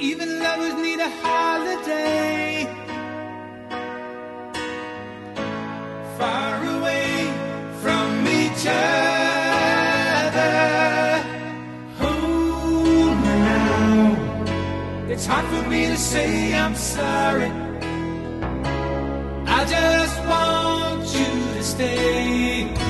Even lovers need a holiday. Far away from each other. Hold me now. It's hard for me to say I'm sorry. I just want you to stay.